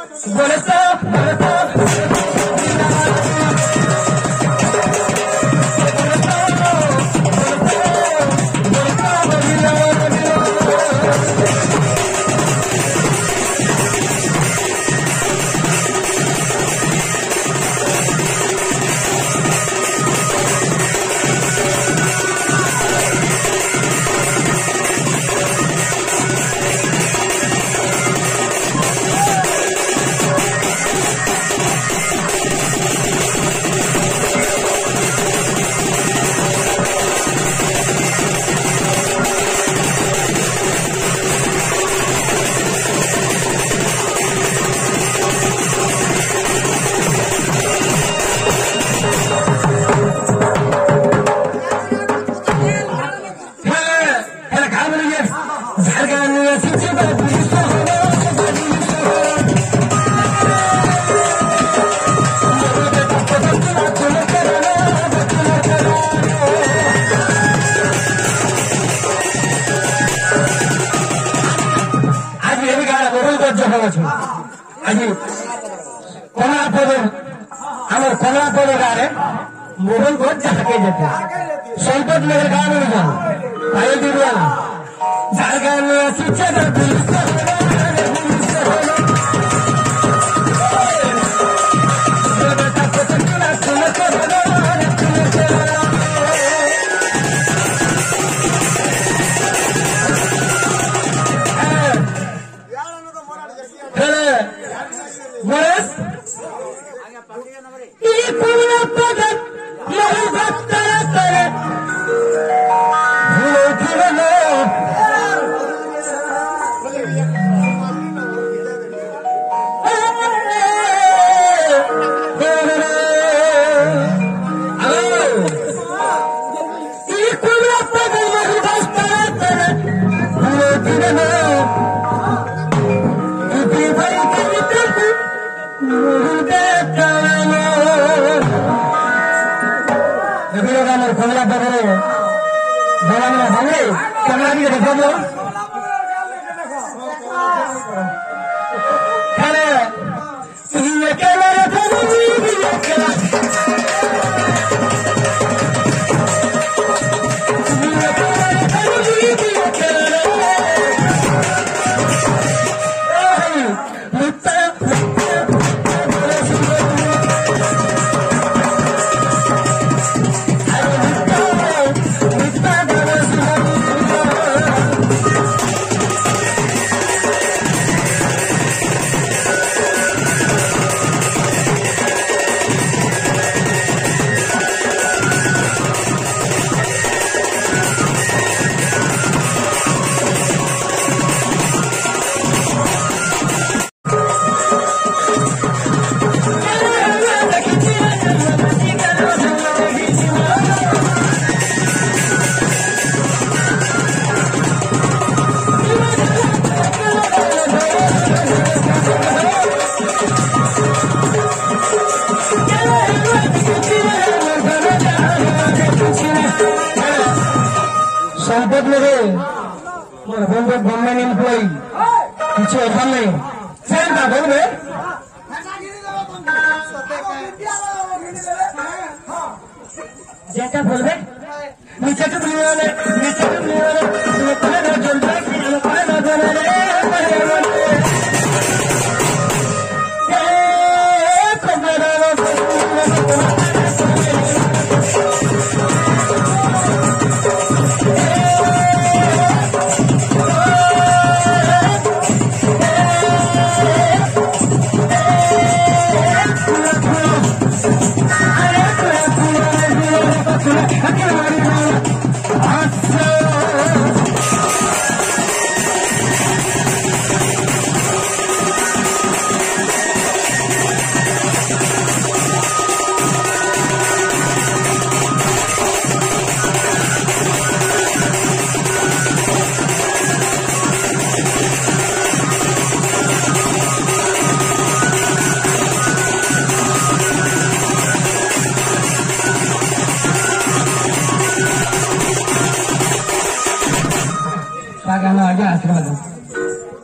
Gonna stop, gonna stop. కావచ్చు అది కొనాపదం ఆమె కొనాపద గారే మొబైల్ కూడా ঝাঁকে যেতে। স্বল্প মেয়ের গান জানো পায়ে দিবে না। যার গান আছে अघलागर बराम बंगले चङा আমার বন্ধু গভর্নমেন্ট এমপ্লয়ি কিছু অভাব নেই। স্যার, না বলবে যেটা বলবে নিচে তো নিচে তো নিয়ে